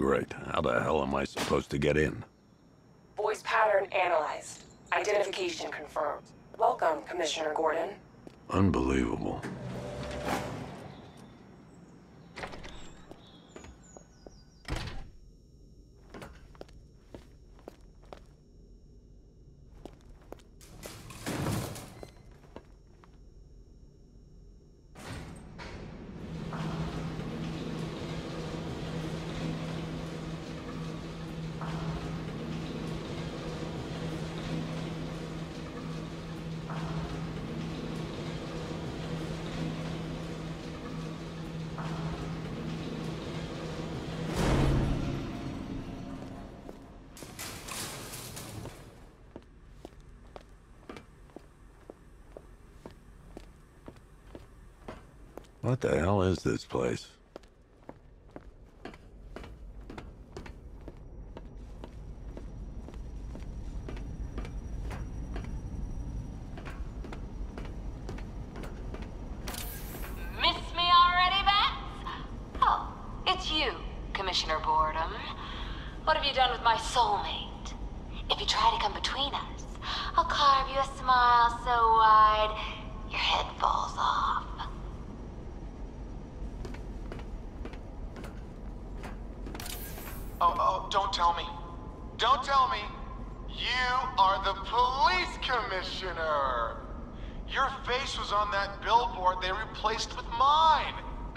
Great. How the hell am I supposed to get in? Voice pattern analyzed. Identification confirmed. Welcome, Commissioner Gordon. Unbelievable. What the hell is this place? Miss me already, Bats? Oh, it's you, Commissioner Boredom. What have you done with my soulmate? If you try to come between us, I'll carve you a smile so wide your head falls off. Oh, oh, don't tell me. Don't tell me. You are the police commissioner. Your face was on that billboard they replaced with mine.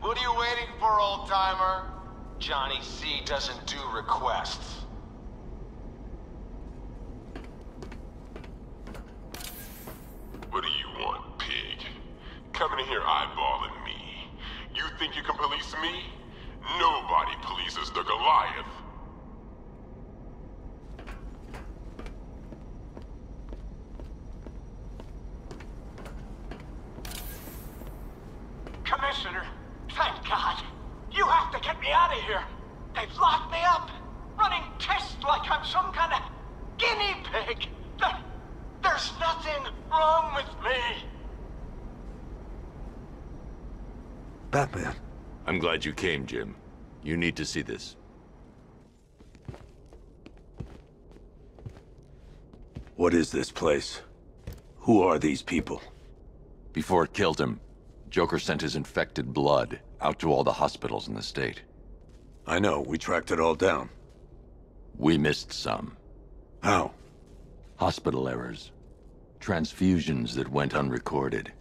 what are you waiting for, old timer? Johnny C doesn't do requests. What do you want, pig? Coming in here eyeballing me. You think you can police me? Nobody polices the Goliath. Commissioner, thank God. You have to get me out of here. They've locked me up, running tests like I'm some kind of guinea pig. There, there's nothing wrong with me. Batman. I'm glad you came, Jim. You need to see this. What is this place? Who are these people? Before it killed him, Joker sent his infected blood out to all the hospitals in the state. I know, we tracked it all down. We missed some. How? Hospital errors. Transfusions that went unrecorded.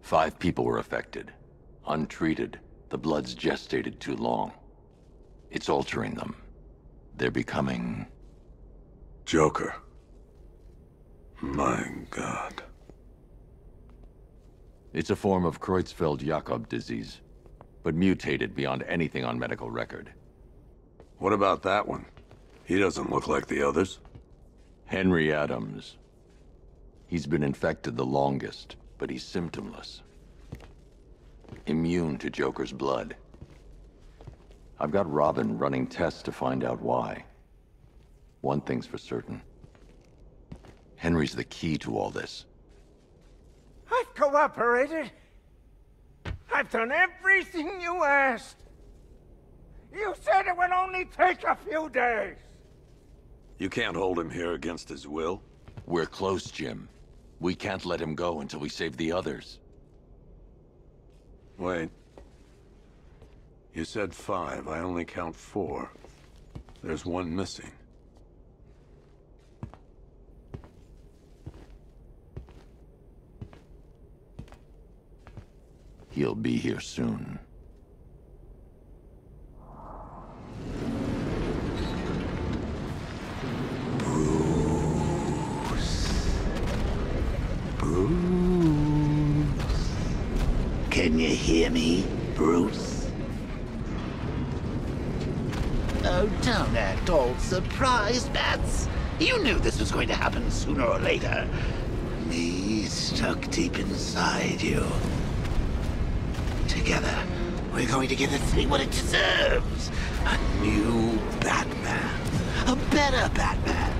Five people were affected. Untreated, the blood's gestated too long. It's altering them. They're becoming... Joker. My god. It's a form of Creutzfeldt-Jakob disease, but mutated beyond anything on medical record. What about that one? He doesn't look like the others. Henry Adams. He's been infected the longest, but he's symptomless. Immune to Joker's blood. I've got Robin running tests to find out why. One thing's for certain. Henry's the key to all this. I've cooperated. I've done everything you asked. You said it would only take a few days. You can't hold him here against his will. We're close, Jim. We can't let him go until we save the others. Wait. You said five. I only count four. There's one missing. He'll be here soon. Can you hear me, Bruce? Oh, don't act all surprised, Bats. You knew this was going to happen sooner or later. Me stuck deep inside you. Together, we're going to give the city what it deserves. A new Batman. A better Batman.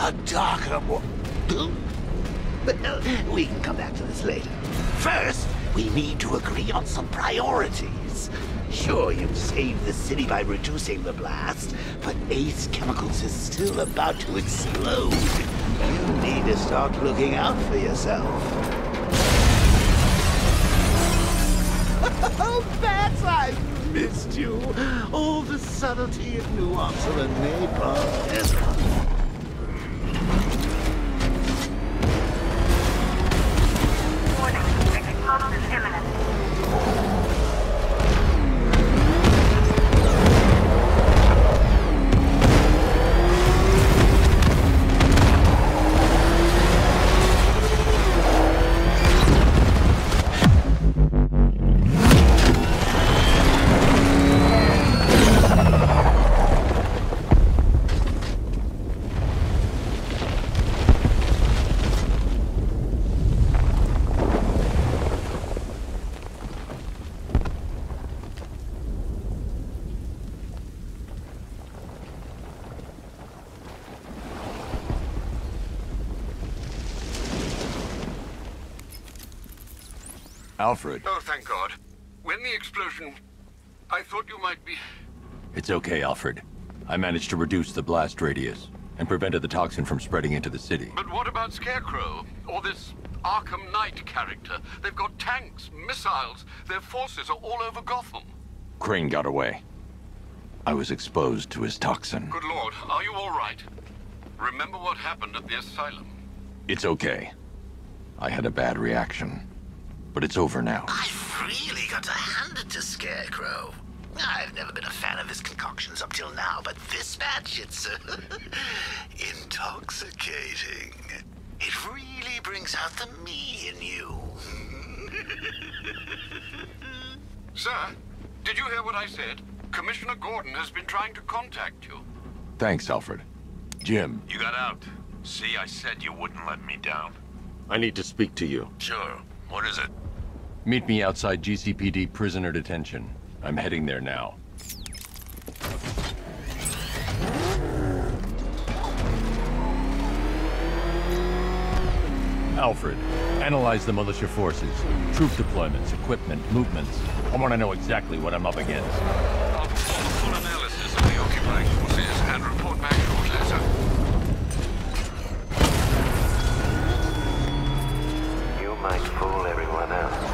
A darker, more... Well, we can come back to this later. First, We need to agree on some priorities. Sure, you've saved the city by reducing the blast, but Ace Chemicals is still about to explode. You need to start looking out for yourself. Oh, Bats, I've missed you. All the subtlety and nuance of a napalm Alfred, Oh, thank God. When the explosion... I thought you might be... it's okay, Alfred. I managed to reduce the blast radius and prevented the toxin from spreading into the city. But what about Scarecrow? Or this Arkham Knight character? They've got tanks, missiles. Their forces are all over Gotham. Crane got away. I was exposed to his toxin. Good Lord, are you all right? Remember what happened at the asylum? It's okay. I had a bad reaction. But it's over now. I've really got to hand it to Scarecrow. I've never been a fan of his concoctions up till now, but this batch, it's uh, intoxicating. It really brings out the me in you. Sir, did you hear what I said? Commissioner Gordon has been trying to contact you. Thanks, Alfred. Jim, You got out. See, I said you wouldn't let me down. I need to speak to you. Sure. What is it? Meet me outside GCPD prisoner detention. I'm heading there now. Alfred, analyze the militia forces, troop deployments, equipment, movements. I want to know exactly what I'm up against. I'll perform a full analysis of the occupying forces and report back shortly, sir. You might fool everyone else,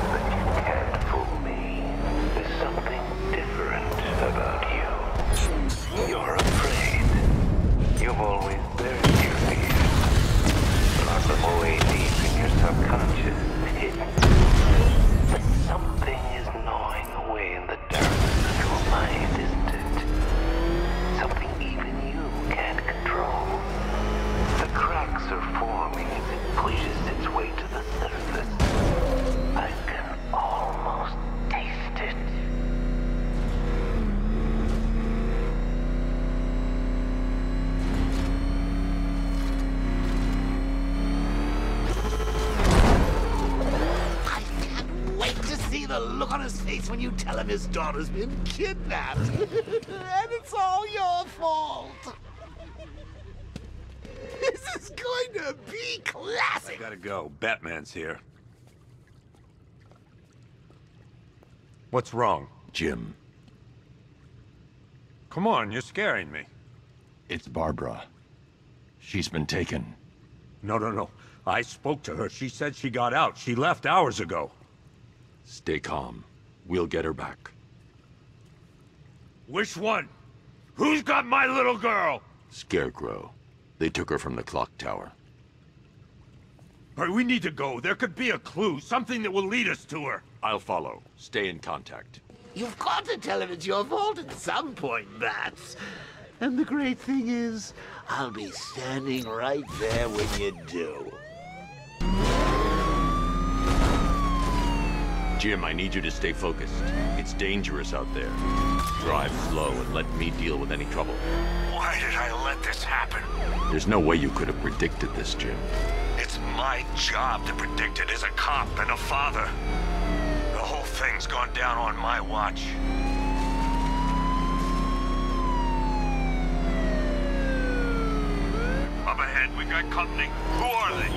the look on his face when you tell him his daughter's been kidnapped. and it's all your fault. This is going to be classic. Gotta go. Batman's here. What's wrong? Jim, Come on, you're scaring me. it's Barbara. She's been taken. No, no, no. I spoke to her. She said she got out. She left hours ago. Stay calm. We'll get her back. Which one? Who's got my little girl? Scarecrow. They took her from the clock tower. All right, we need to go. There could be a clue, something that will lead us to her. I'll follow. Stay in contact. You've got to tell him it's your fault at some point, Bats. And the great thing is, I'll be standing right there when you do. Jim, I need you to stay focused. It's dangerous out there. Drive slow and let me deal with any trouble. Why did I let this happen? There's no way you could have predicted this, Jim. It's my job to predict it as a cop and a father. The whole thing's gone down on my watch. Up ahead, we got company. Who are they?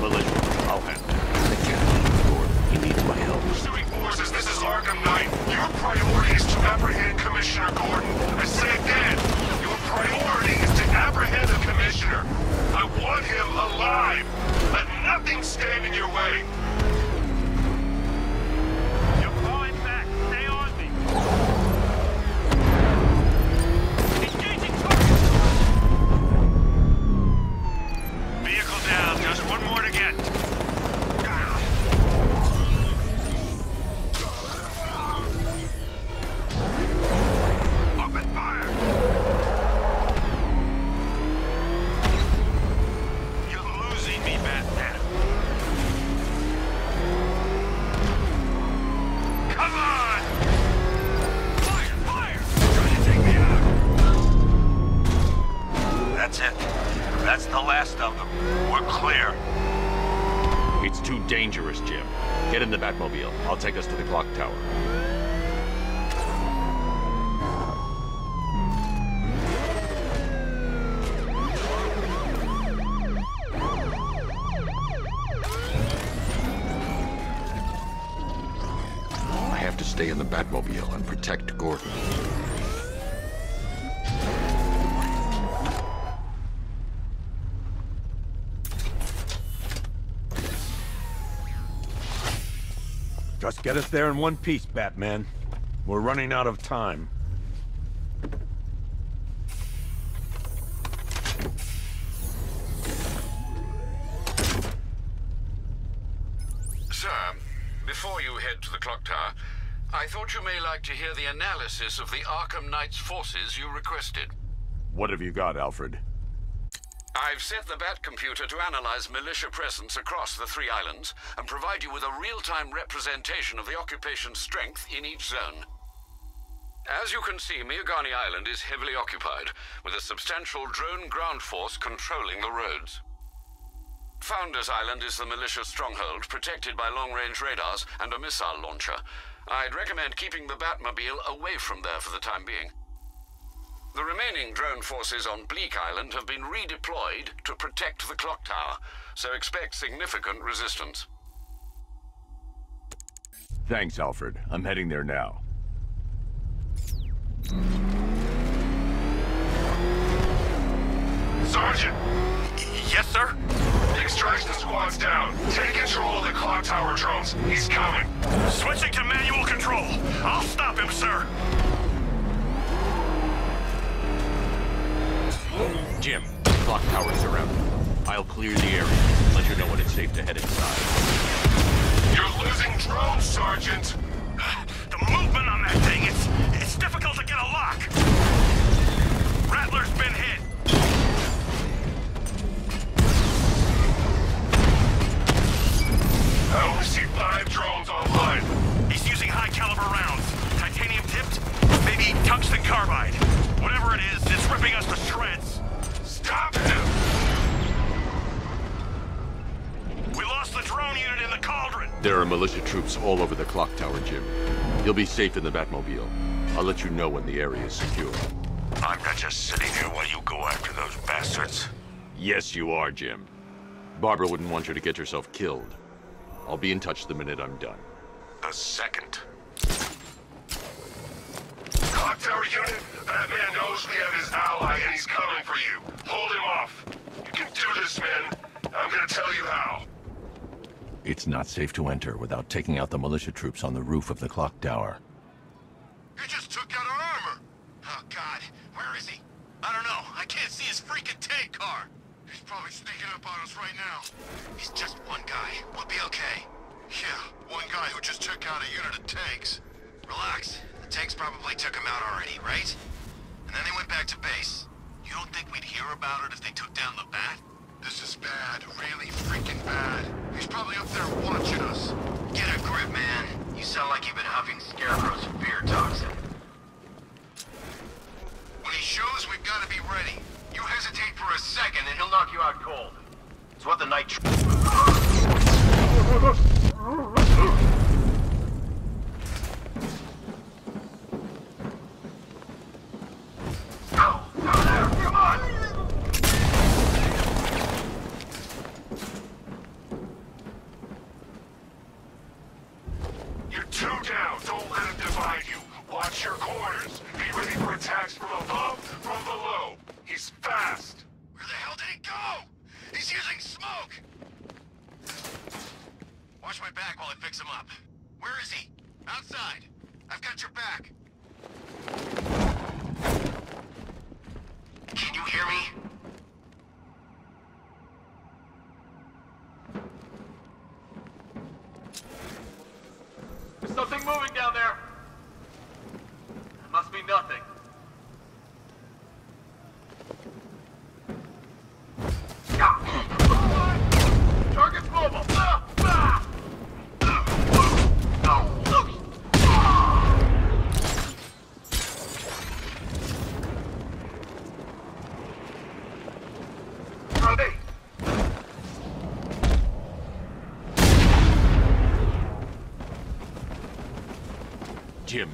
Militia, I'll handle it. I can't leave Gordon. He needs my pursuing forces, this is Arkham Knight. Your priority is to apprehend Commissioner Gordon. I say again, your priority is to apprehend the Commissioner. I want him alive. Let nothing stand in your way. Take us to the clock tower. I have to stay in the Batmobile and protect Gordon. Get us there in one piece, Batman. We're running out of time. Sir, before you head to the clock tower, I thought you may like to hear the analysis of the Arkham Knight's forces you requested. What have you got, Alfred? I've set the Bat computer to analyze militia presence across the three islands and provide you with a real-time representation of the occupation's strength in each zone. As you can see, Miagani Island is heavily occupied, with a substantial drone ground force controlling the roads. Founders Island is the militia stronghold, protected by long-range radars and a missile launcher. I'd recommend keeping the Batmobile away from there for the time being. The remaining drone forces on Bleak Island have been redeployed to protect the clock tower, so expect significant resistance. Thanks, Alfred. I'm heading there now. Sergeant! Yes, sir? The extraction squad's down. Take control of the clock tower drones. He's coming. Switching to manual control. I'll stop him, sir. Jim, clock tower's surrounded. I'll clear the area. Let you know when it's safe to head inside. You're losing drones, Sergeant! Safe in the Batmobile. I'll let you know when the area is secure. I'm not just sitting here while you go after those bastards. Yes, you are, Jim. Barbara wouldn't want you to get yourself killed. I'll be in touch the minute I'm done. The second. Clock tower unit, that man knows we have his ally and he's coming for you. Hold him off. You can do this, men. I'm gonna tell you how. It's not safe to enter without taking out the militia troops on the roof of the clock tower. You just took out our armor! Oh, God. Where is he? I don't know. I can't see his freaking tank car. He's probably sneaking up on us right now. He's just one guy. We'll be okay. Yeah, one guy who just took out a unit of tanks. Relax. The tanks probably took him out already, right? And then they went back to base. You don't think we'd hear about it if they took down the bat? This is bad. Really freaking bad. He's probably up there watching us. Get a grip, man. You sound like you've been huffing Scarecrow's fear toxin. When he shows, we've got to be ready. You hesitate for a second and he'll knock you out cold. It's what the night... Go! Go there! Come on! Two down, don't let him divide you. Watch your corners. Be ready for attacks from above, from below. He's fast. Where the hell did he go? He's using smoke! Watch my back while I fix him up. Where is he? Outside. I've got your back.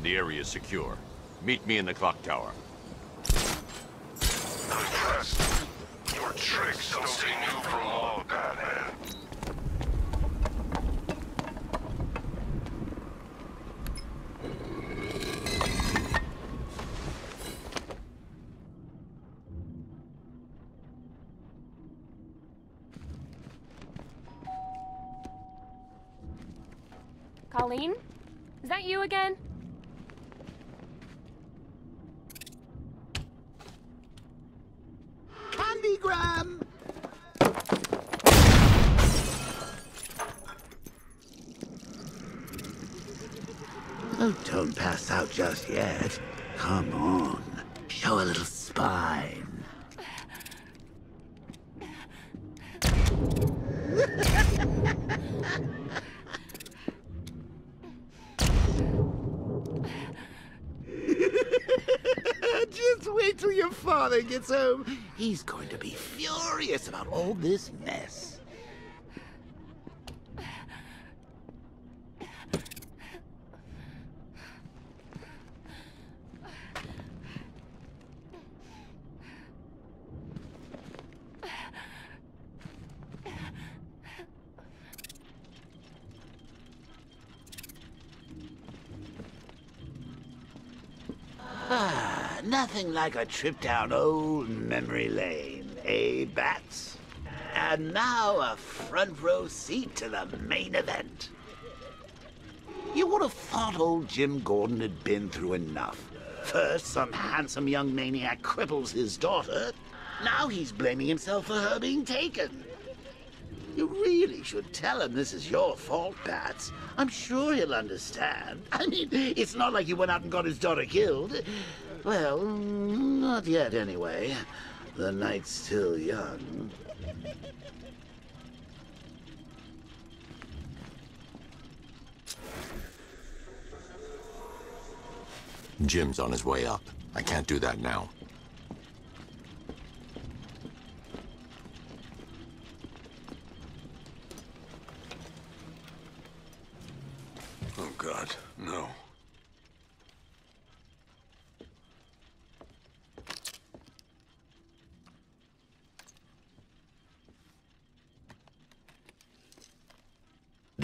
The area is secure. Meet me in the clock tower. Impressed. Your tricks don't seem new from all, Batman. Colleen? Is that you again? Candygram! Oh, don't pass out just yet. Come on. Show a little spine. Just wait till your father gets home. He's going to be furious about all this mess. Ah, nothing like a trip down old memory lane, eh, Bats? And now a front row seat to the main event. You would have thought old Jim Gordon had been through enough. First, some handsome young maniac cripples his daughter. Now he's blaming himself for her being taken. You really should tell him this is your fault, Bats. I'm sure he'll understand. I mean, it's not like you went out and got his daughter killed. Well, not yet, anyway. The night's still young. Jim's on his way up. I can't do that now. Oh, God, no.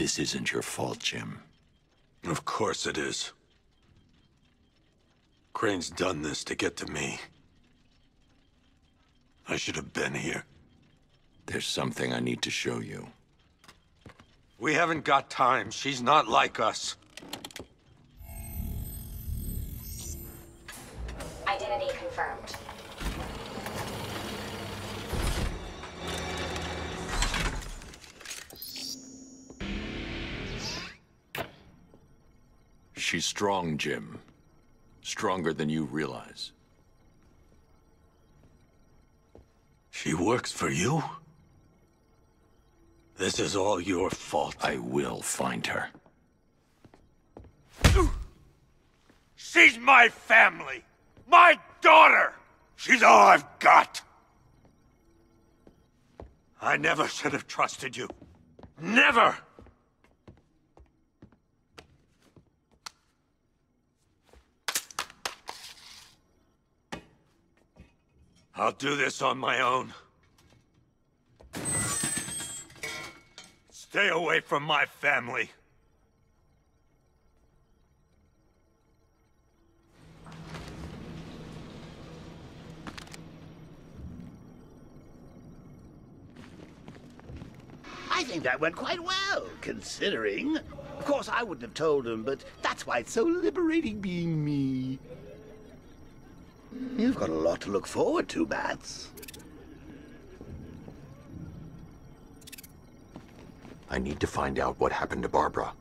This isn't your fault, Jim. Of course it is. Crane's done this to get to me. I should have been here. There's something I need to show you. We haven't got time. She's not like us. Identity confirmed. She's strong, Jim. Stronger than you realize. She works for you? This is all your fault. I will find her. She's my family! My daughter! She's all I've got! I never should have trusted you. Never! I'll do this on my own. Stay away from my family. I think that went quite well, considering. Of course, I wouldn't have told him, but that's why it's so liberating being me. You've got a lot to look forward to, Bats. I need to find out what happened to Barbara.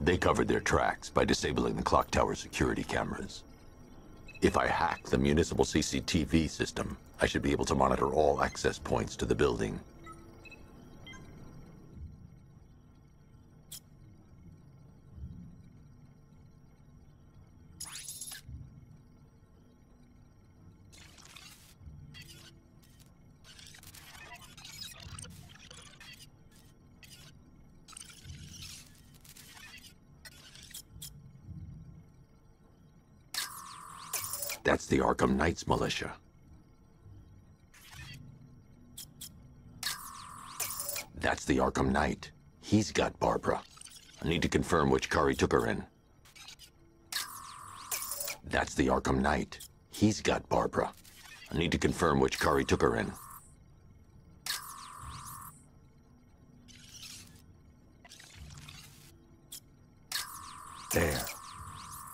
They covered their tracks by disabling the clock tower security cameras. If I hack the municipal CCTV system, I should be able to monitor all access points to the building. Arkham Knights militia. That's the Arkham Knight. He's got Barbara. I need to confirm which car he took her in. That's the Arkham Knight. He's got Barbara. I need to confirm which car he took her in. There.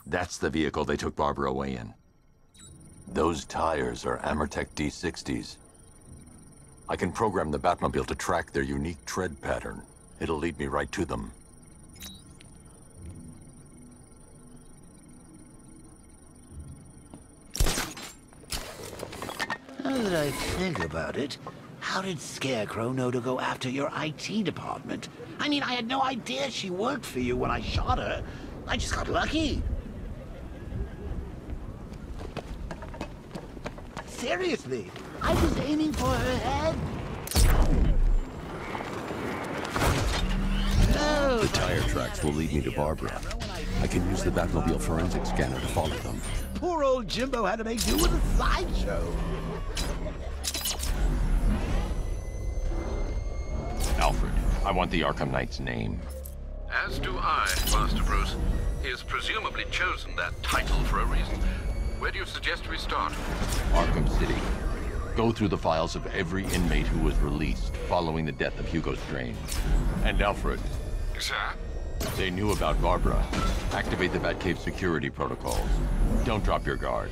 That's the vehicle they took Barbara away in. Those tires are Amertek D60s. I can program the Batmobile to track their unique tread pattern. It'll lead me right to them. Now that I think about it, how did Scarecrow know to go after your IT department? I mean, I had no idea she worked for you when I shot her. I just got lucky. Seriously, I was aiming for her head. No. The tire tracks will lead me to Barbara. I can use the Batmobile forensic scanner to follow them. Poor old Jimbo had to make do with a sideshow. Alfred, I want the Arkham Knight's name. As do I, Master Bruce. He has presumably chosen that title for a reason. Where do you suggest we start? Arkham City. Go through the files of every inmate who was released following the death of Hugo Strange. And Alfred, Sir? they knew about Barbara. Activate the Batcave security protocols. Don't drop your guard.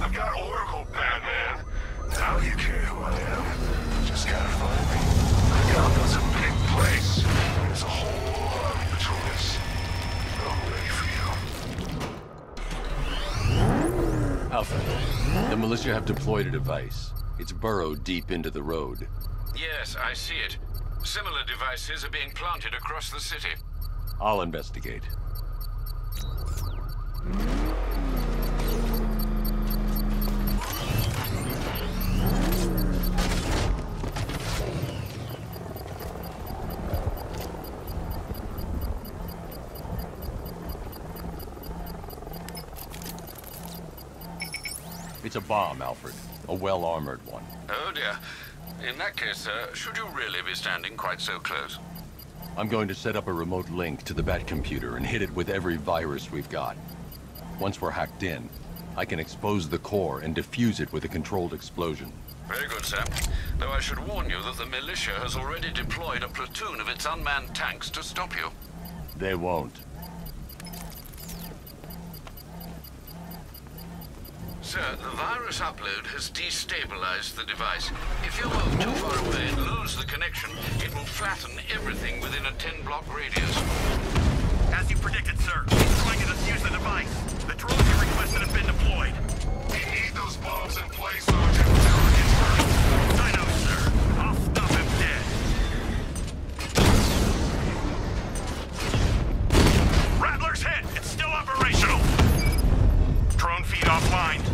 I've got Oracle, Batman. Now you care who I am. Just gotta find me. Gotham's a big place. There's a whole Alfred, the militia have deployed a device. It's burrowed deep into the road. Yes, I see it. Similar devices are being planted across the city. I'll investigate. It's a bomb, Alfred. A well-armored one. Oh dear. In that case, sir, should you really be standing quite so close? I'm going to set up a remote link to the Bat computer and hit it with every virus we've got. Once we're hacked in, I can expose the core and defuse it with a controlled explosion. Very good, sir. Though I should warn you that the militia has already deployed a platoon of its unmanned tanks to stop you. They won't. Sir, the virus upload has destabilized the device. If you move too far away and lose the connection, it will flatten everything within a 10-block radius. As you predicted, sir, he's trying to defuse the device. The drones you requested have been deployed. We need those bombs in place, Sergeant. Until it gets hurt. I know, sir. I'll stop him dead. Rattler's hit. It's still operational. Drone feed offline.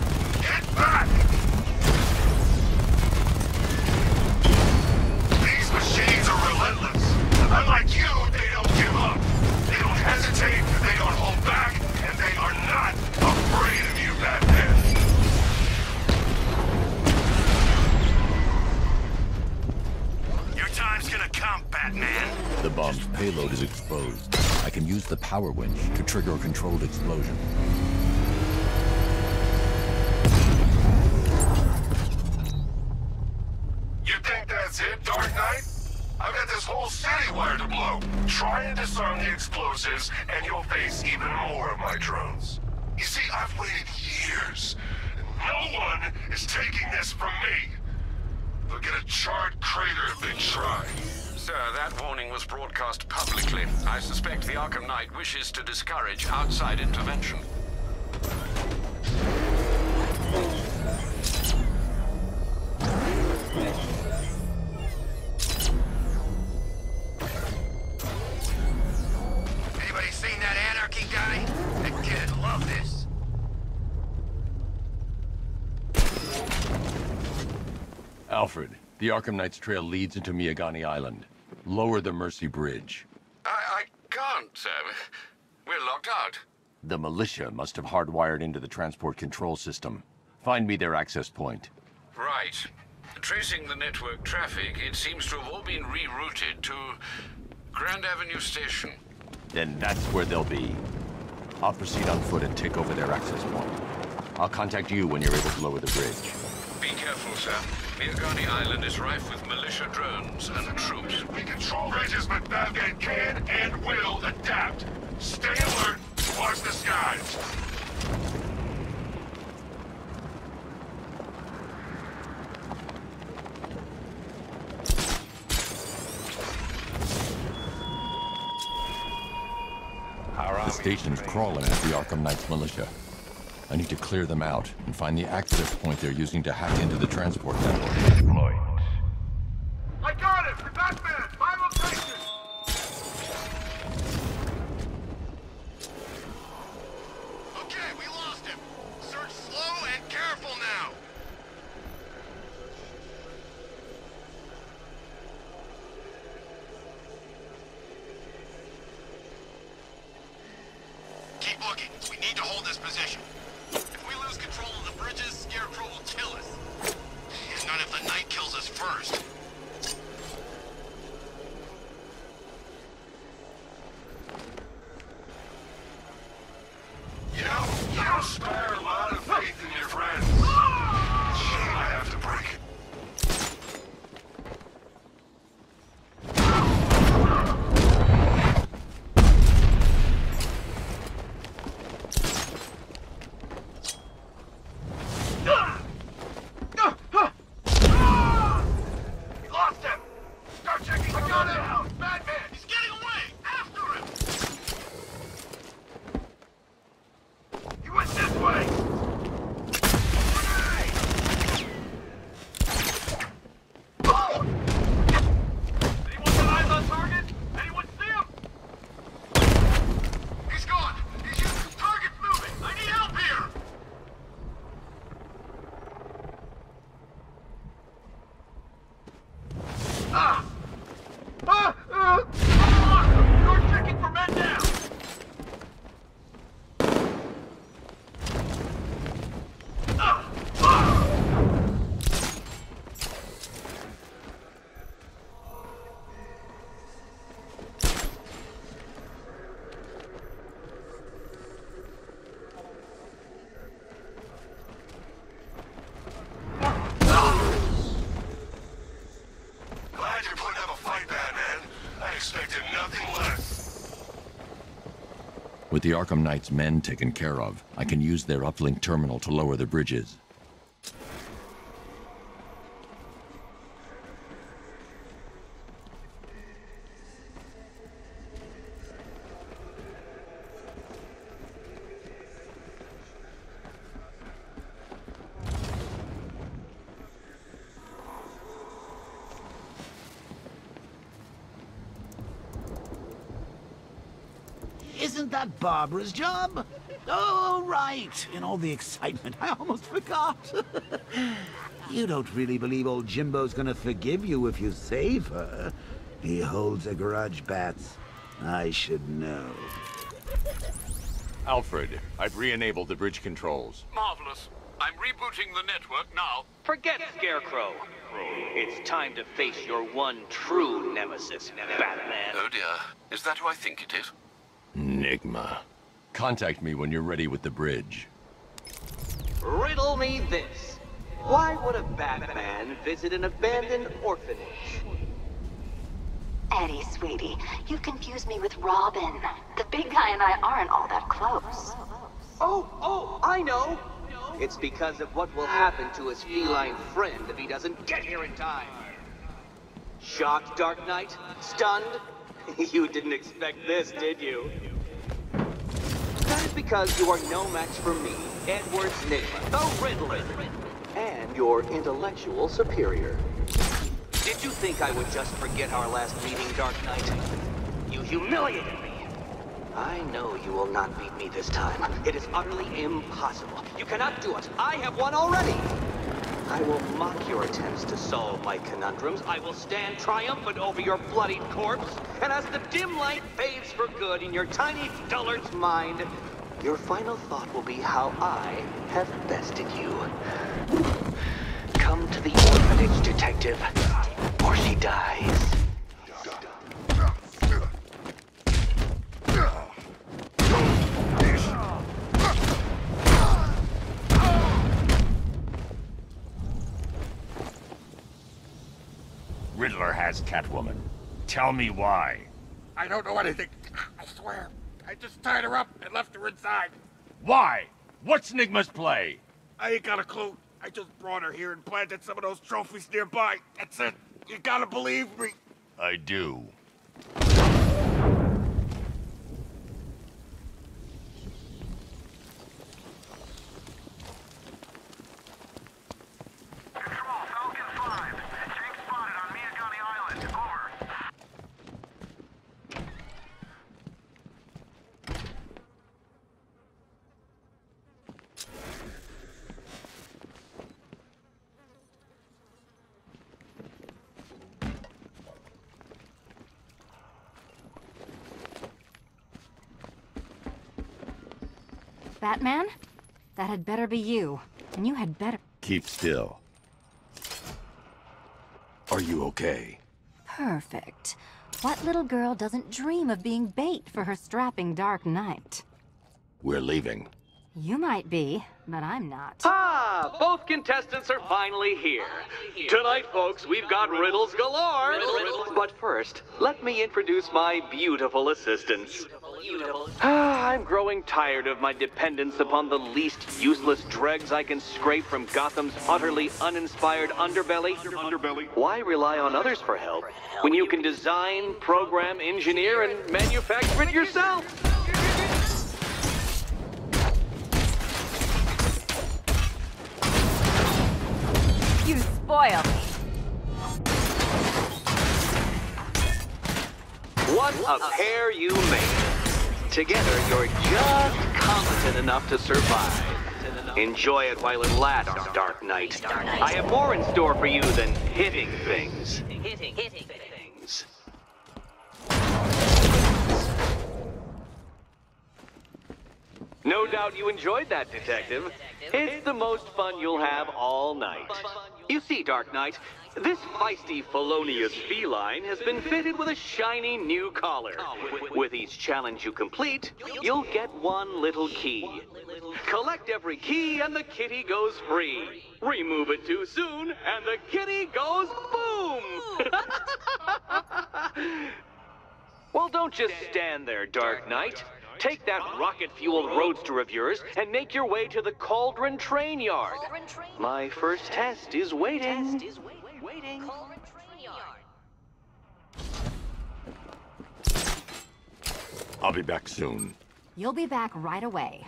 Exposed. I can use the power winch to trigger a controlled explosion. You think that's it, Dark Knight? I've got this whole city wired to blow. Try and disarm the explosives, and you'll face even the Arkham Knight wishes to discourage outside intervention. Anybody seen that anarchy guy? That kid loved this. Alfred, the Arkham Knight's trail leads into Miagani Island. Lower the Mercy Bridge. Can't, sir. We're locked out. The militia must have hardwired into the transport control system. Find me their access point. Right. Tracing the network traffic, it seems to have all been rerouted to Grand Avenue Station. Then that's where they'll be. I'll proceed on foot and take over their access point. I'll contact you when you're able to lower the bridge. Be careful, sir. Miagani Island is rife with militia drones and troops. We control bridges, but Batman can and will adapt. Stay alert. Watch the skies. The station's crawling with the Arkham Knight's militia. I need to clear them out and find the access point they're using to hack into the transport network. With the Arkham Knight's men taken care of, I can use their uplink terminal to lower the bridges. Isn't that Barbara's job? Oh, right. In all the excitement, I almost forgot. you don't really believe old Jimbo's gonna forgive you if you save her. He holds a grudge, Bats. I should know. Alfred, I've re-enabled the bridge controls. Marvelous. I'm rebooting the network now. Forget Scarecrow. It's time to face your one true nemesis, Batman. Oh dear. Is that who I think it is? Enigma. Contact me when you're ready with the bridge. Riddle me this. Why would a Batman visit an abandoned orphanage? Eddie, sweetie. You confused me with Robin. The big guy and I aren't all that close. Oh, oh, I know! It's because of what will happen to his feline friend if he doesn't get here in time. Shocked, Dark Knight? Stunned? you didn't expect this, did you? Because you are no match for me, Edward Nigma, the Riddler, and your intellectual superior. Did you think I would just forget our last meeting, Dark Knight? You humiliated me. I know you will not beat me this time. It is utterly impossible. You cannot do it. I have won already. I will mock your attempts to solve my conundrums. I will stand triumphant over your bloodied corpse. And as the dim light fades for good in your tiny dullard's mind, your final thought will be how I have bested you. Come to the orphanage, detective, or she dies. Riddler has Catwoman. Tell me why. I don't know anything. I swear. I just tied her up and left her inside. Why? What's Nigma's play? I ain't got a clue. I just brought her here and planted some of those trophies nearby. That's it. You gotta believe me. I do. Batman? That had better be you. And you had better... Keep still. Are you okay? Perfect. What little girl doesn't dream of being bait for her strapping Dark Knight? We're leaving. You might be, but I'm not. Ah, both contestants are finally here. Tonight, folks, we've got riddles galore. But first, let me introduce my beautiful assistants. Ah, I'm growing tired of my dependence upon the least useless dregs I can scrape from Gotham's utterly uninspired underbelly. Underbelly. Why rely on others for help when you can design, program, engineer, and manufacture it yourself? You spoil me. What a pair you made. Together, you're just competent enough to survive. Enjoy it while it lasts, Dark Knight. I have more in store for you than hitting things. Hitting, hitting things. No doubt you enjoyed that, Detective. It's the most fun you'll have all night. You see, Dark Knight, this feisty felonious feline has been fitted with a shiny new collar. With each challenge you complete, you'll get one little key. Collect every key and the kitty goes free. Remove it too soon and the kitty goes boom! well, don't just stand there, Dark Knight. Take that rocket-fueled roadster of yours and make your way to the Cauldron Train Yard. My first test is waiting. I'll be back soon. You'll be back right away.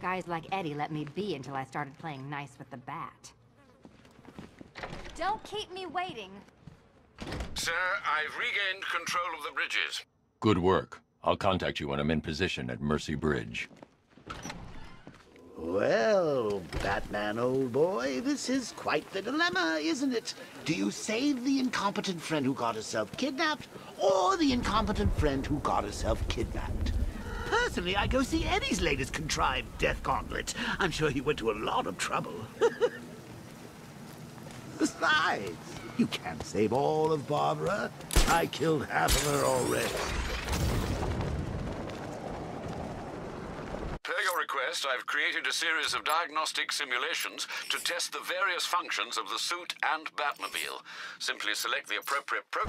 Guys like Eddie let me be until I started playing nice with the bat. Don't keep me waiting. Sir, I've regained control of the bridges. Good work. I'll contact you when I'm in position at Mercy Bridge. Well, Batman, old boy, this is quite the dilemma, isn't it? Do you save the incompetent friend who got herself kidnapped, or the incompetent friend who got herself kidnapped? Personally, I go see Eddie's latest contrived death gauntlet. I'm sure he went to a lot of trouble. Besides, you can't save all of Barbara. I killed half of her already. Per your request, I've created a series of diagnostic simulations to test the various functions of the suit and Batmobile. Simply select the appropriate pro...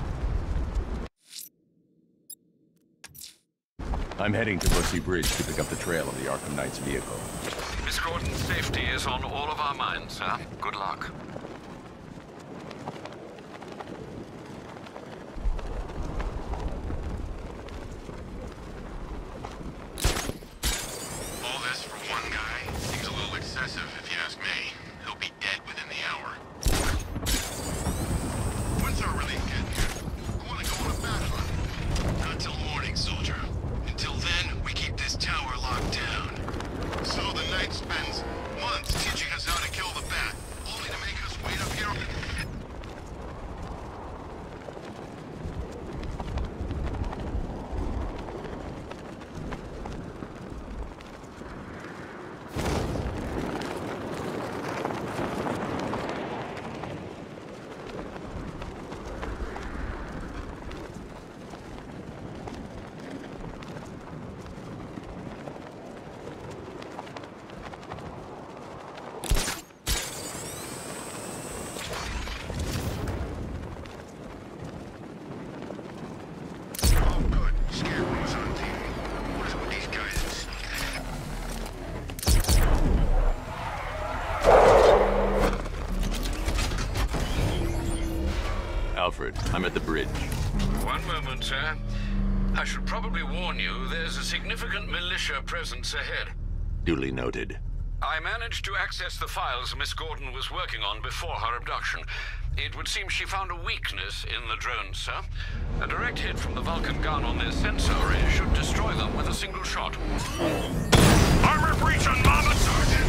I'm heading to Mercy Bridge to pick up the trail of the Arkham Knight's vehicle. Miss Gordon's safety is on all of our minds, sir. Good luck. excessive. Alfred. I'm at the bridge. One moment, sir. I should probably warn you, there's a significant militia presence ahead. Duly noted. I managed to access the files Miss Gordon was working on before her abduction. It would seem she found a weakness in the drones, sir. A direct hit from the Vulcan gun on their sensor array should destroy them with a single shot. Armor breach on Mama, Sergeant!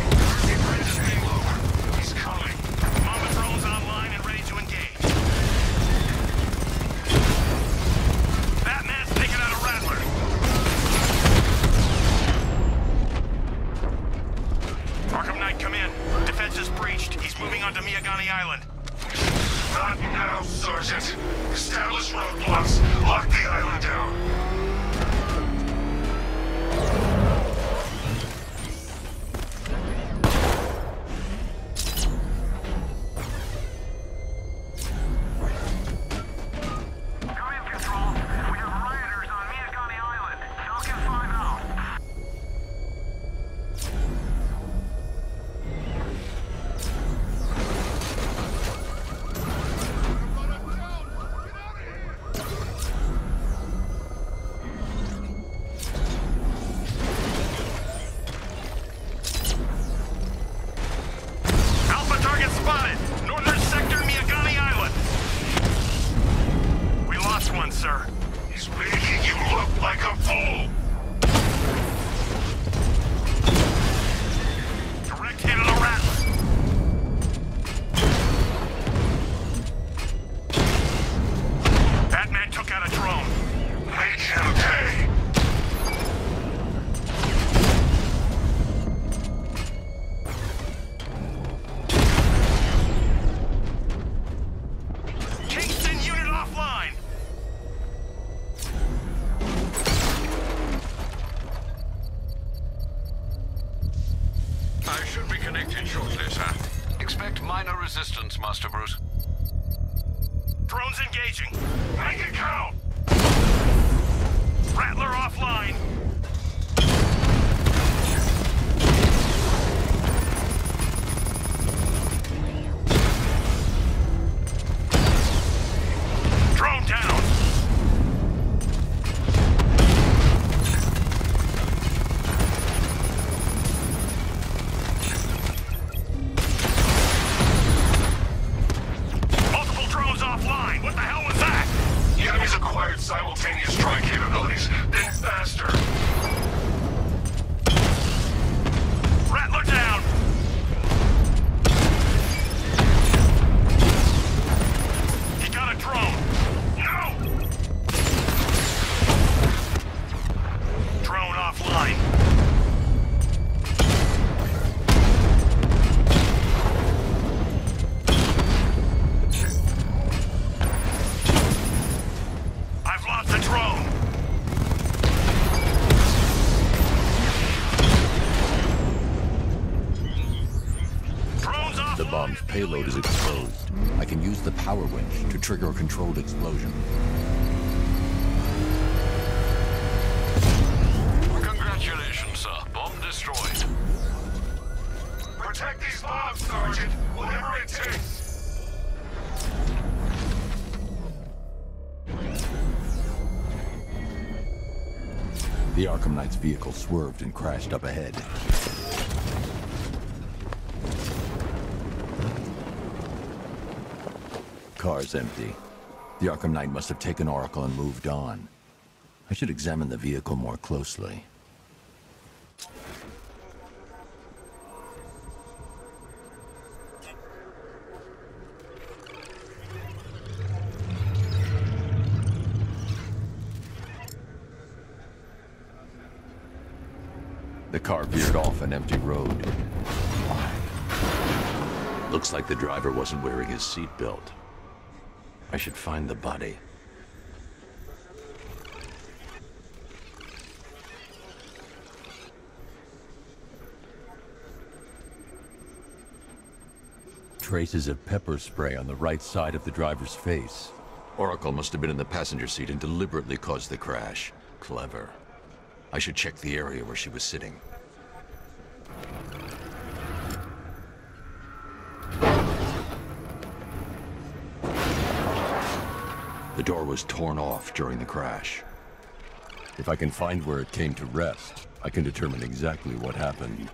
trigger a controlled explosion. Congratulations, sir. Bomb destroyed. Protect these bombs, Sergeant, whatever it takes. The Arkham Knight's vehicle swerved and crashed up ahead. Car's empty. The Arkham Knight must have taken Oracle and moved on. I should examine the vehicle more closely. The car veered off an empty road. Looks like the driver wasn't wearing his seatbelt. I should find the body. Traces of pepper spray on the right side of the driver's face. Oracle must have been in the passenger seat and deliberately caused the crash. Clever. I should check the area where she was sitting. The door was torn off during the crash. If I can find where it came to rest, I can determine exactly what happened.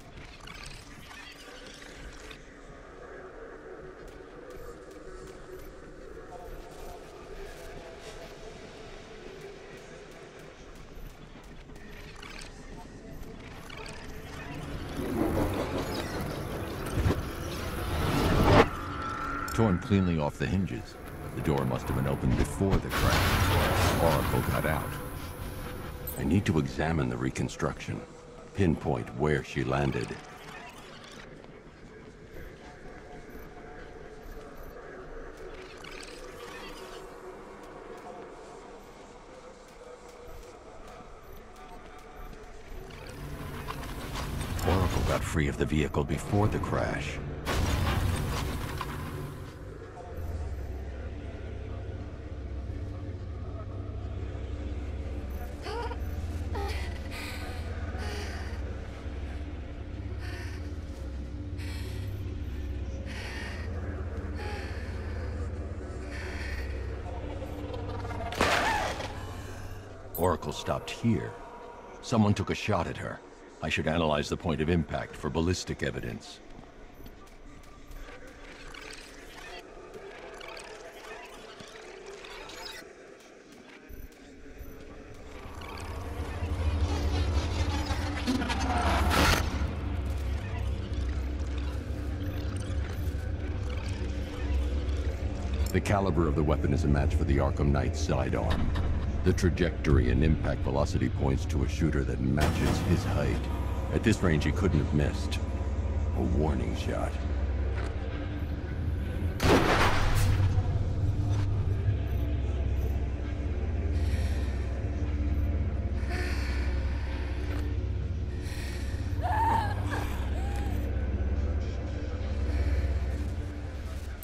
Torn cleanly off the hinges. The door must have been opened before the crash. Oracle got out. I need to examine the reconstruction. Pinpoint where she landed. Oracle got free of the vehicle before the crash. Oracle stopped here. Someone took a shot at her. I should analyze the point of impact for ballistic evidence. The caliber of the weapon is a match for the Arkham Knight's sidearm. The trajectory and impact velocity points to a shooter that matches his height. At this range, he couldn't have missed. A warning shot.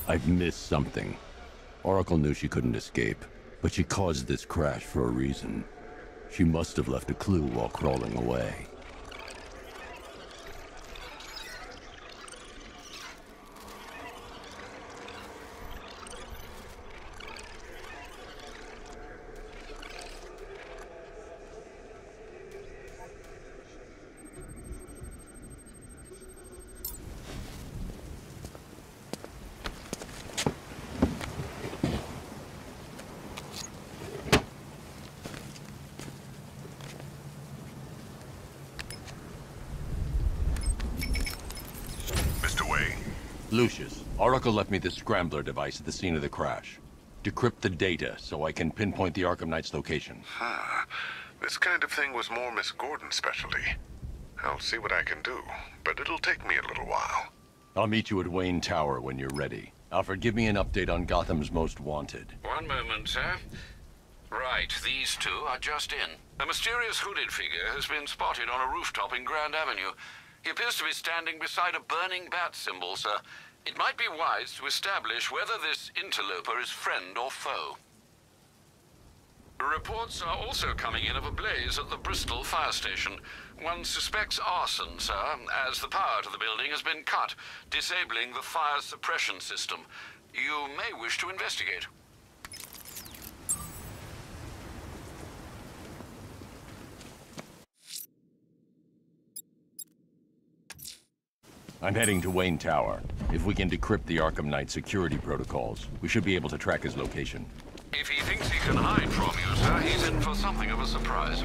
I've missed something. Oracle knew she couldn't escape, but she caused this crash for a reason. She must have left a clue while crawling away. Mr. Wayne. Lucius, Oracle left me the Scrambler device at the scene of the crash. Decrypt the data so I can pinpoint the Arkham Knight's location. Huh. This kind of thing was more Miss Gordon's specialty. I'll see what I can do, but it'll take me a little while. I'll meet you at Wayne Tower when you're ready. Alfred, give me an update on Gotham's Most Wanted. One moment, sir. Right, these two are just in. A mysterious hooded figure has been spotted on a rooftop in Grand Avenue. He appears to be standing beside a burning bat symbol, sir. It might be wise to establish whether this interloper is friend or foe. Reports are also coming in of a blaze at the Bristol fire station. One suspects arson, sir, as the power to the building has been cut, disabling the fire suppression system. You may wish to investigate. I'm heading to Wayne Tower. If we can decrypt the Arkham Knight security protocols, we should be able to track his location. If he thinks he can hide from you, sir, he's in for something of a surprise.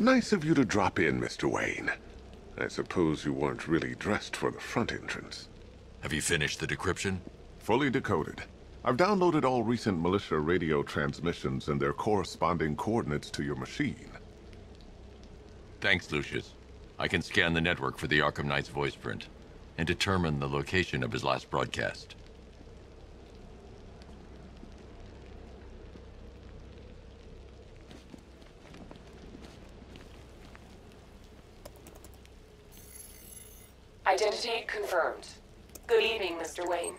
Nice of you to drop in, Mr. Wayne. I suppose you weren't really dressed for the front entrance. Have you finished the decryption? Fully decoded. I've downloaded all recent militia radio transmissions and their corresponding coordinates to your machine. Thanks, Lucius. I can scan the network for the Arkham Knight's voice print and determine the location of his last broadcast. Identity confirmed. Good evening, Mr. Wayne.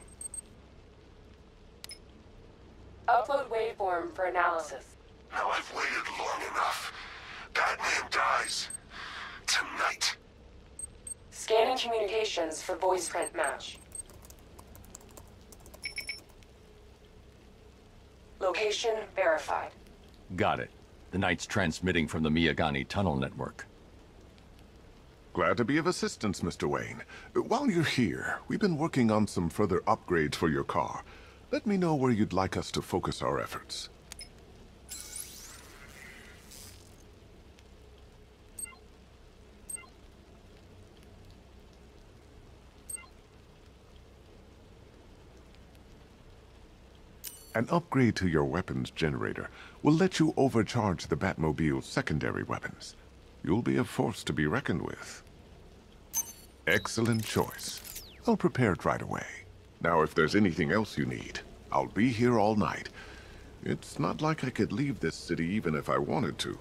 Upload waveform for analysis. Now I've waited long enough. Batman dies. Tonight. Scanning communications for voice print match. Location verified. Got it. The Knight's transmitting from the Miagani tunnel network. Glad to be of assistance, Mr. Wayne. While you're here, we've been working on some further upgrades for your car. Let me know where you'd like us to focus our efforts. An upgrade to your weapons generator will let you overcharge the Batmobile's secondary weapons. You'll be a force to be reckoned with. Excellent choice. I'll prepare it right away. Now, if there's anything else you need, I'll be here all night. It's not like I could leave this city even if I wanted to.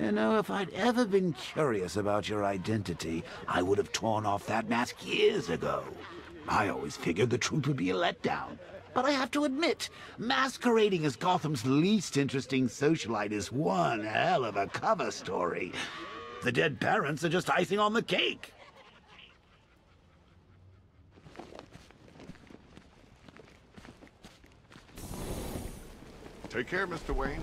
You know, if I'd ever been curious about your identity, I would have torn off that mask years ago. I always figured the truth would be a letdown. But I have to admit, masquerading as Gotham's least interesting socialite is one hell of a cover story. The dead parents are just icing on the cake. Take care, Mr. Wayne.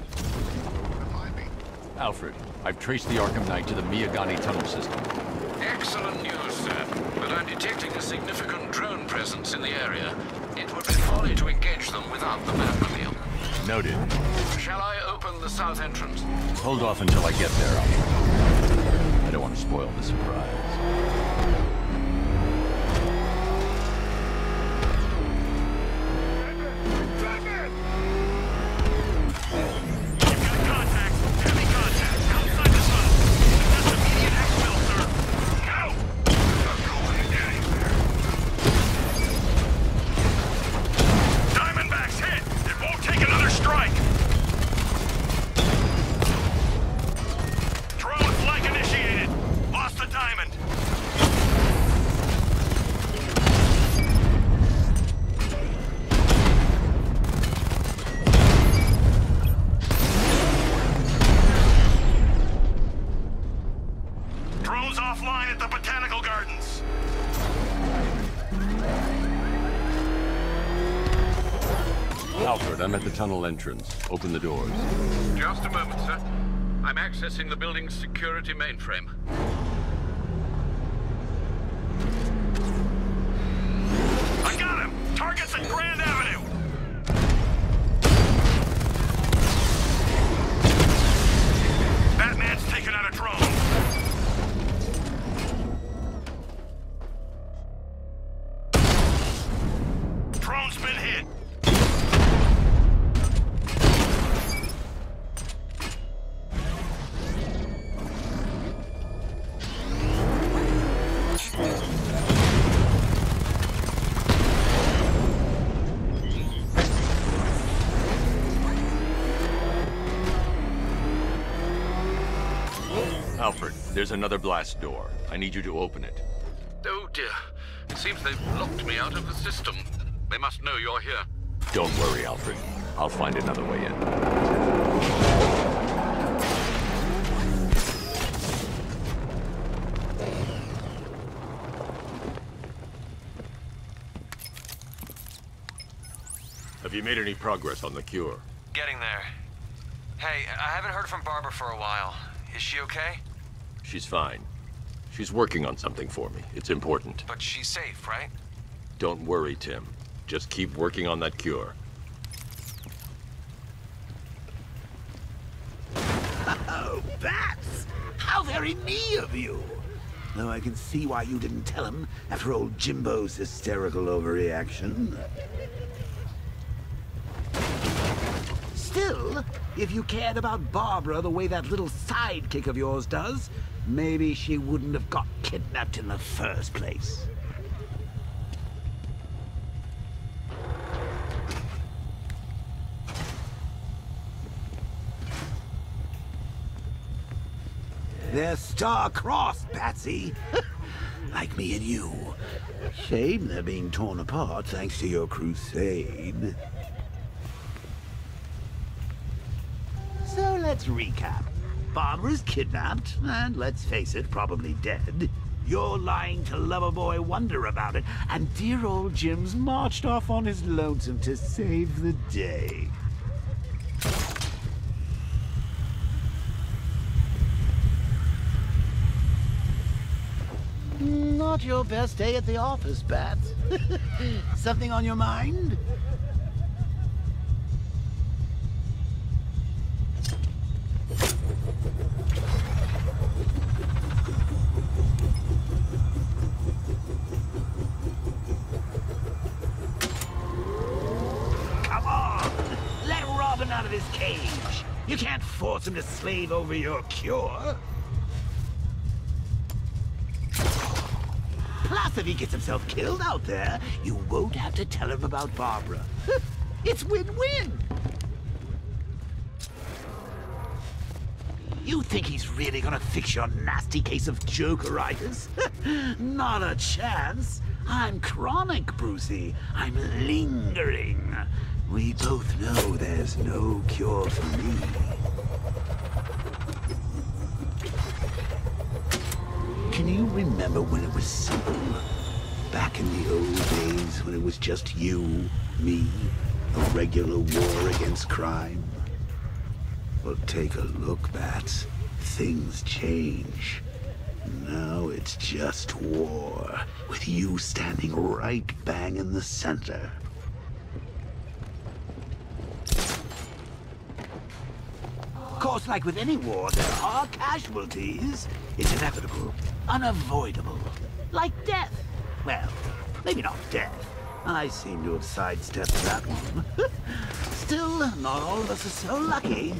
Alfred, I've traced the Arkham Knight to the Miagani tunnel system. Excellent news, sir. But I'm detecting a significant drone presence in the area. It would be folly to engage them without the Batmobile. Noted. Shall I open the south entrance? Hold off until I get there, I don't want to spoil the surprise. Tunnel entrance. Open the doors. Just a moment, sir. I'm accessing the building's security mainframe. There's another blast door. I need you to open it. Oh dear. It seems they've locked me out of the system. They must know you're here. Don't worry, Alfred. I'll find another way in. Have you made any progress on the cure? Getting there. Hey, I haven't heard from Barbara for a while. Is she okay? She's fine. She's working on something for me. It's important. But she's safe, right? Don't worry, Tim. Just keep working on that cure. Oh, Bats! How very me of you! Though I can see why you didn't tell him after old Jimbo's hysterical overreaction. Still, if you cared about Barbara the way that little sidekick of yours does, maybe she wouldn't have got kidnapped in the first place. They're star-crossed, Batsy. like me and you. Shame they're being torn apart thanks to your crusade. So let's recap. Barbara's kidnapped, and let's face it, probably dead. You're lying to Loverboy Wonder about it, and dear old Jim's marched off on his lonesome to save the day. Not your best day at the office, Bats. Something on your mind? Over your cure! Plus, if he gets himself killed out there, you won't have to tell him about Barbara. it's win-win! You think he's really gonna fix your nasty case of jokeritis? Not a chance. I'm chronic, Brucey. I'm lingering. We both know there's no cure for me. Can you remember when it was simple? Back in the old days when it was just you, me, a regular war against crime? Well, take a look, Bats. Things change. Now it's just war, with you standing right bang in the center. Of course, like with any war, there are casualties. It's inevitable, unavoidable. Like death. Well, maybe not death. I seem to have sidestepped that one. Still, not all of us are so lucky.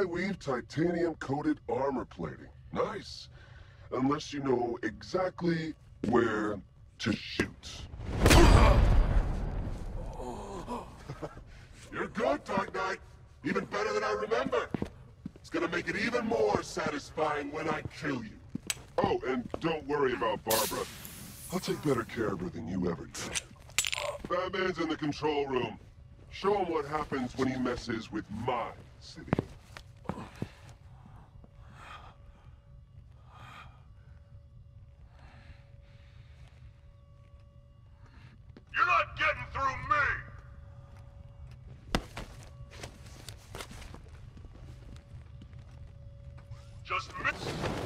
Tri-weave titanium-coated armor plating. Nice. Unless you know exactly where to shoot. You're good, Dark Knight. Even better than I remember. It's gonna make it even more satisfying when I kill you. Oh, and don't worry about Barbara. I'll take better care of her than you ever did. Batman's in the control room. Show him what happens when he messes with my city. You're not getting through me! Just miss.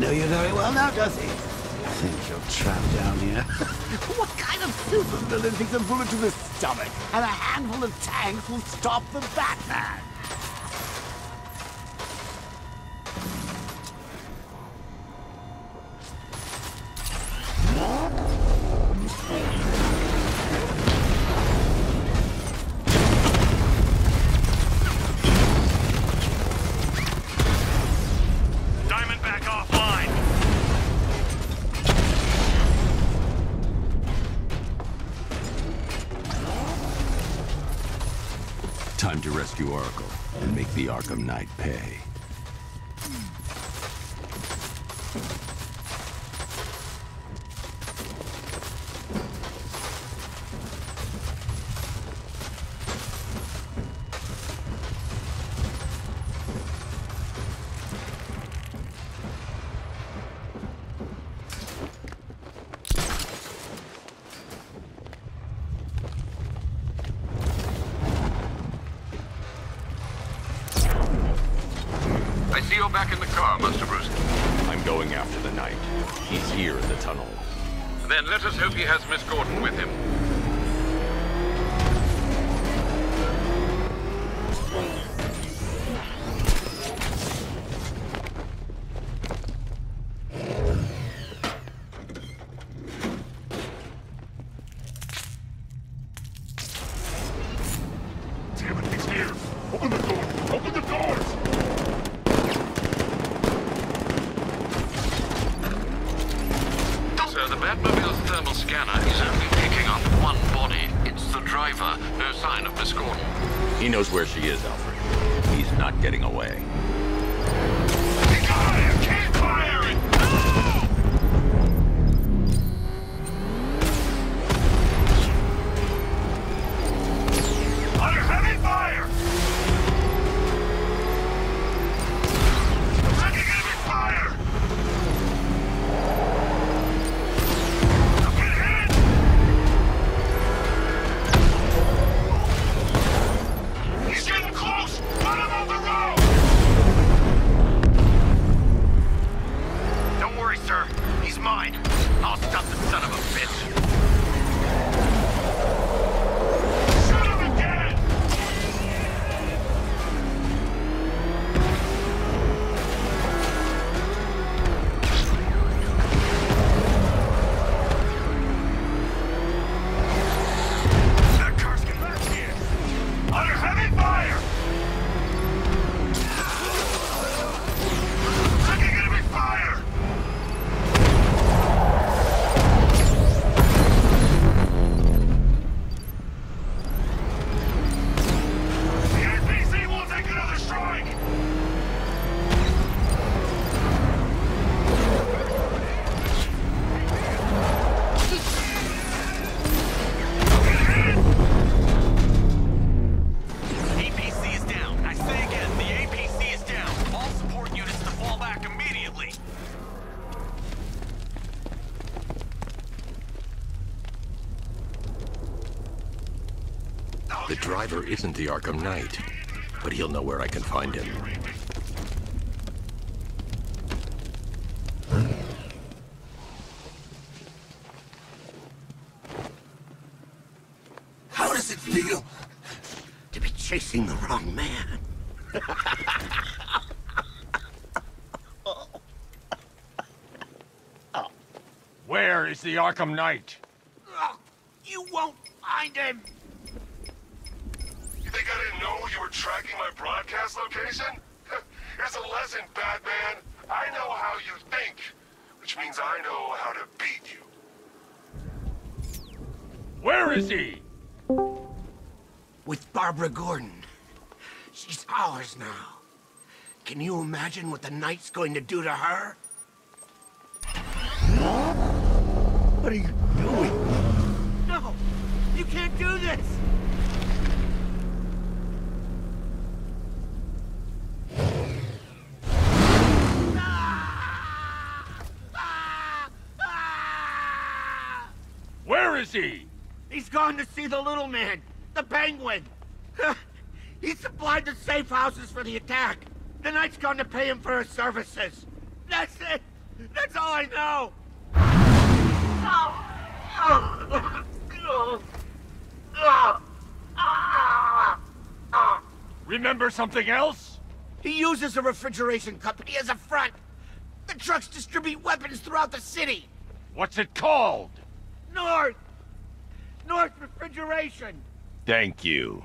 Doesn't know you very well now, does he? I think you're trapped down here? what kind of supervillain thinks a bullet to the stomach and a handful of tanks will stop the Batman? Arkham Knight back in the car, Master Bruce. I'm going after the Knight. He's here in the tunnel. Then let us hope he has Miss Gordon with him. Isn't the Arkham Knight, but he'll know where I can find him. How does it feel to be chasing the wrong man? Where is the Arkham Knight? Ah, you won't find him! You think I didn't know you were tracking my broadcast location? Here's a lesson, Batman. I know how you think, which means I know how to beat you. Where is he? With Barbara Gordon. She's ours now. Can you imagine what the Knight's going to do to her? What are you doing? No! You can't do this! Is he? He's gone to see the little man, the penguin. he supplied the safe houses for the attack. The knight's gone to pay him for his services. That's it. That's all I know. Remember something else? He uses a refrigeration company as a front. The trucks distribute weapons throughout the city. What's it called? North! North Refrigeration! Thank you.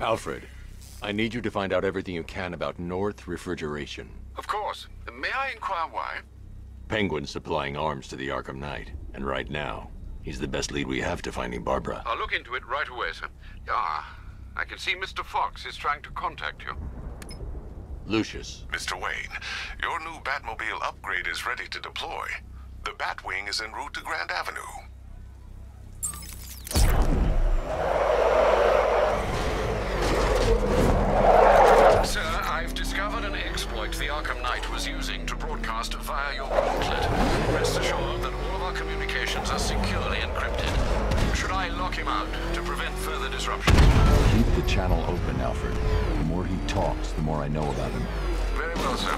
Alfred, I need you to find out everything you can about North Refrigeration. Of course. May I inquire why? Penguin's supplying arms to the Arkham Knight, and right now, he's the best lead we have to finding Barbara. I'll look into it right away, sir. Ah, I can see Mr. Fox is trying to contact you. Lucius. Mr. Wayne, your new Batmobile upgrade is ready to deploy. The Batwing is en route to Grand Avenue. Sir, I've discovered an exploit the Arkham Knight was using to broadcast via your gauntlet. Rest assured that all of our communications are securely encrypted. I lock him out to prevent further disruptions? Keep the channel open, Alfred. The more he talks, the more I know about him. Very well. Sir,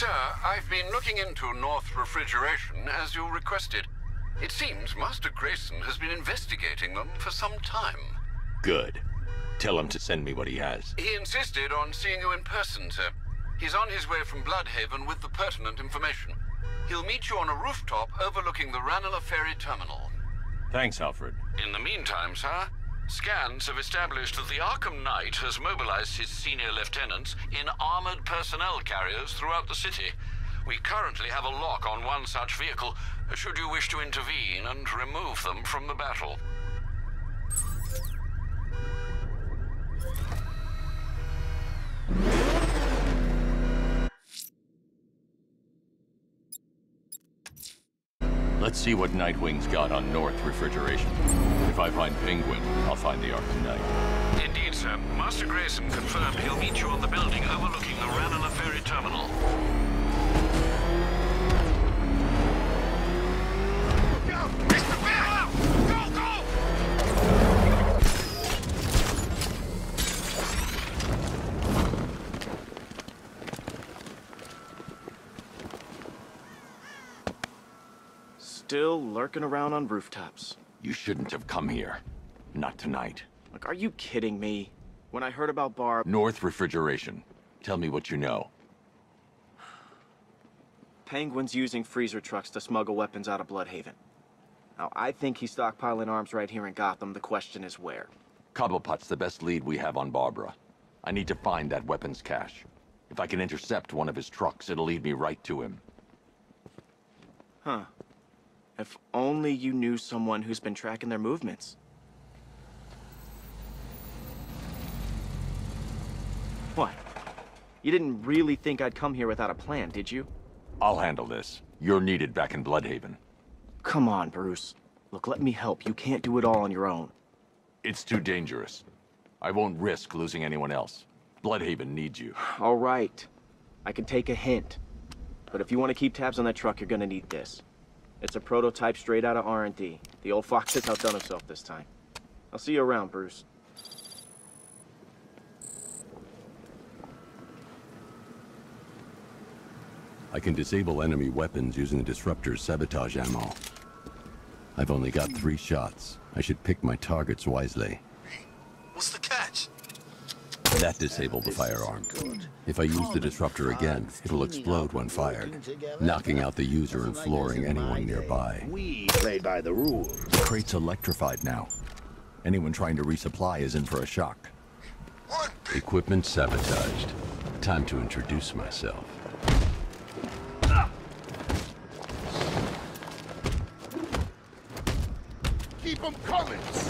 Sir, I've been looking into North Refrigeration as you requested. It seems Master Grayson has been investigating them for some time. Good. Tell him to send me what he has. He insisted on seeing you in person, sir. He's on his way from Blüdhaven with the pertinent information. He'll meet you on a rooftop overlooking the Ranelagh Ferry Terminal. Thanks, Alfred. In the meantime, sir, scans have established that the Arkham Knight has mobilized his senior lieutenants in armored personnel carriers throughout the city. We currently have a lock on one such vehicle, should you wish to intervene and remove them from the battle. Let's see what Nightwing's got on North Refrigeration. If I find Penguin, I'll find the Arkham Knight. Indeed, sir. Master Grayson confirmed he'll meet you on the building overlooking the Ranelagh Ferry Terminal. Still lurking around on rooftops. You shouldn't have come here. Not tonight. Look, are you kidding me? When I heard about Barb... North Refrigeration. Tell me what you know. Penguin's using freezer trucks to smuggle weapons out of Blüdhaven. Now, I think he's stockpiling arms right here in Gotham. The question is where. Cobblepot's the best lead we have on Barbara. I need to find that weapons cache. If I can intercept one of his trucks, it'll lead me right to him. Huh. If only you knew someone who's been tracking their movements. What? You didn't really think I'd come here without a plan, did you? I'll handle this. You're needed back in Blüdhaven. Come on, Bruce. Look, let me help. You can't do it all on your own. It's too dangerous. I won't risk losing anyone else. Blüdhaven needs you. All right. I can take a hint. But if you want to keep tabs on that truck, you're gonna need this. It's a prototype straight out of R&D. The old fox has outdone himself this time. I'll see you around, Bruce. I can disable enemy weapons using the disruptor's sabotage ammo. I've only got three shots. I should pick my targets wisely. What's the catch? That disabled the firearm. If I use the disruptor again, it'll explode when fired, knocking out the user and flooring anyone nearby. We play by the rules. The crate's electrified now. Anyone trying to resupply is in for a shock. Equipment sabotaged. Time to introduce myself. Keep them coming!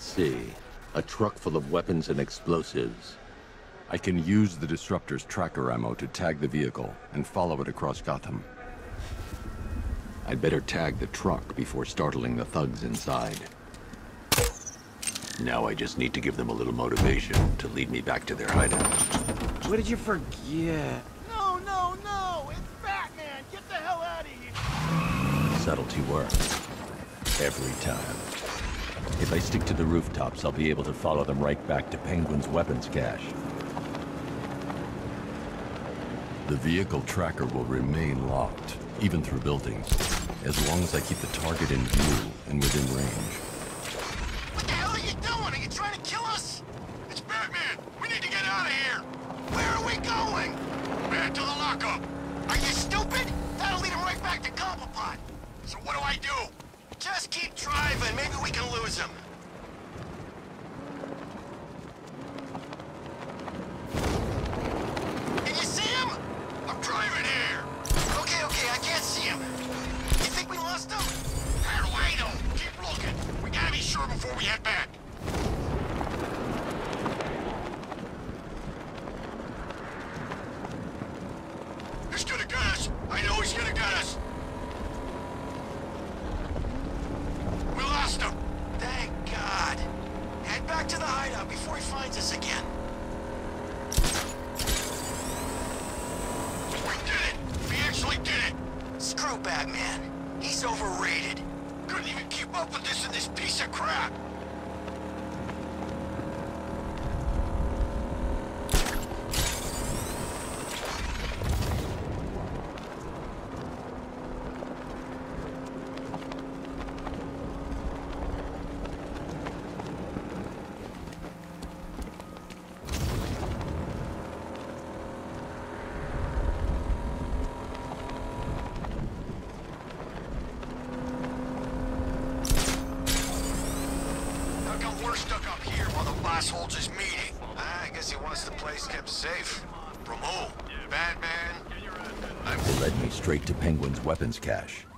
see. A truck full of weapons and explosives. I can use the disruptor's tracker ammo to tag the vehicle and follow it across Gotham. I'd better tag the truck before startling the thugs inside. Now I just need to give them a little motivation to lead me back to their hideout. What did you forget? No, no, no! It's Batman! Get the hell out of here! Subtlety works. Every time. If I stick to the rooftops, I'll be able to follow them right back to Penguin's weapons cache. The vehicle tracker will remain locked, even through buildings, as long as I keep the target in view and within range. What the hell are you doing? Are you trying to kill us? It's Batman! We need to get out of here! Where are we going? Back to the lockup! Are you stupid? That'll lead him right back to Cobblepot! So what do I do? Just keep driving. Maybe we can lose him. Can you see him? I'm driving here. Okay, okay, I can't see him. You think we lost him? How do I know? Keep looking. We gotta be sure before we head back. He's gonna get us. I know he's gonna get us. We lost him. Thank God. Head back to the hideout before he finds us again. We did it. We actually did it. Screw Batman. He's overrated. Couldn't even keep up with this in this piece of crap. he's kept safe. From who? Batman? They led me straight to Penguin's weapons cache.